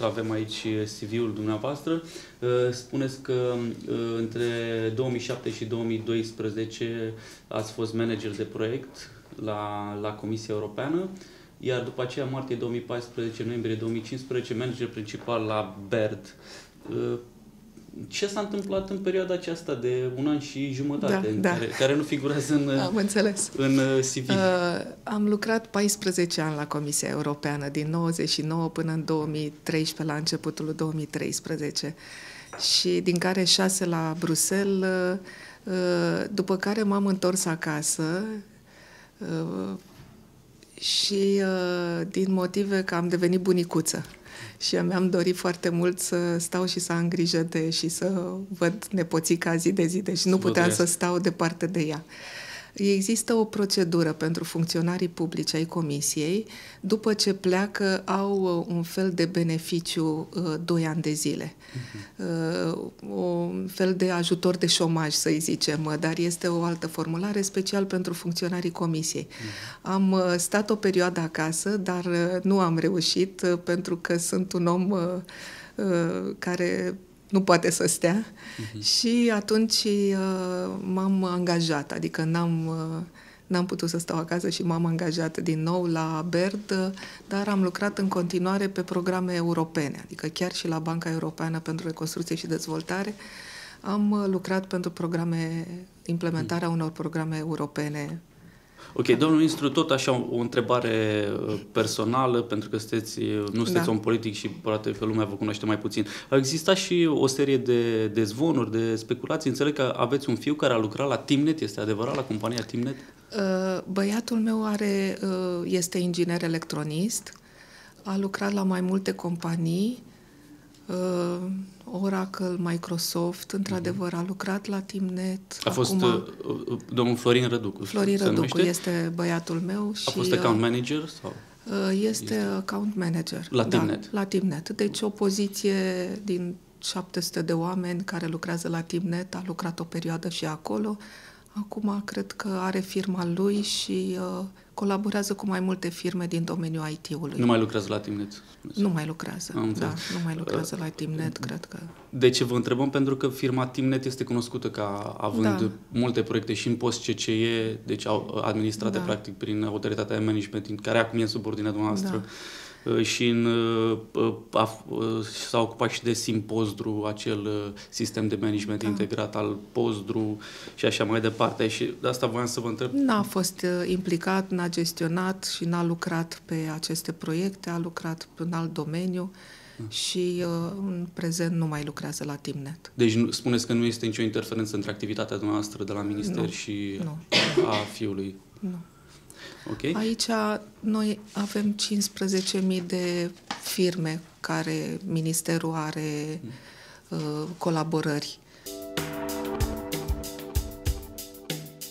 dumneavoastră, avem aici CV-ul dumneavoastră. Uh, spuneți că uh, între 2007 și 2012 ați fost manager de proiect la, la Comisia Europeană, iar după aceea, martie 2014, noiembrie 2015, manager principal la BERD. Uh, ce s-a întâmplat în perioada aceasta de un an și jumătate, da, da. Care, care nu figurează în, am înțeles. în CV? Uh, am lucrat 14 ani la Comisia Europeană, din 99 până în 2013, la începutul 2013, și din care 6 la Bruxelles, uh, după care m-am întors acasă uh, și uh, din motive că am devenit bunicuță și mi-am dorit foarte mult să stau și să am grijă de și să văd nepoțica zi de zi, deci nu puteam să stau departe de ea. Există o procedură pentru funcționarii publici ai comisiei. După ce pleacă, au uh, un fel de beneficiu uh, 2 ani de zile. Uh-huh. Uh, un fel de ajutor de șomaj, să-i zicem, dar este o altă formulare special pentru funcționarii comisiei. Uh-huh. Am uh, stat o perioadă acasă, dar uh, nu am reușit uh, pentru că sunt un om uh, uh, care nu poate să stea. Uh-huh. și atunci uh, m-am angajat, adică n-am, uh, n-am putut să stau acasă și m-am angajat din nou la BERD, uh, dar am lucrat în continuare pe programe europene, adică chiar și la Banca Europeană pentru Reconstrucție și Dezvoltare am uh, lucrat pentru programe, implementarea unor programe europene Ok, domnul ministru, tot așa o, întrebare uh, personală, pentru că sunteți, uh, nu sunteți da. om politic și poate că lumea vă cunoaște mai puțin. A existat și o serie de, de zvonuri, de speculații. Înțeleg că aveți un fiu care a lucrat la Timnet, este adevărat, la compania Timnet? Uh, băiatul meu are, este inginer electronist, a lucrat la mai multe companii, Oracle, Microsoft, într-adevăr, a lucrat la Timnet. A fost Acum, uh, uh, domnul Florin Răducu. Florin Răducu este băiatul meu. Și, a fost account uh, manager? sau? Este, este account manager. La da, Timnet? La Timnet. Deci o poziție din 700 de oameni care lucrează la Timnet, a lucrat o perioadă și acolo. Acum cred că are firma lui și uh, colaborează cu mai multe firme din domeniul IT-ului. Nu mai lucrează la Timnet? Nu mai lucrează, Am da, nu mai lucrează la Timnet, uh, cred că. De ce vă întrebăm? Pentru că firma Timnet este cunoscută ca având da. multe proiecte și în post CCE, deci administrate da. practic prin autoritatea de management, care acum e în subordinea noastră. Da Uh, și în, uh, uh, s-a ocupat și de Simpozdru, acel sistem de management da. integrat al Pozdru și așa mai departe. Și de asta voiam să vă întreb. N-a fost implicat, n-a gestionat și n-a lucrat pe aceste proiecte, a lucrat în alt domeniu da. și în prezent nu mai lucrează la Timnet. Deci spuneți că nu este nicio interferență între activitatea noastră de la minister nu, și nu. a fiului? Nu. Okay. Aici noi avem 15.000 de firme care ministerul are uh, colaborări.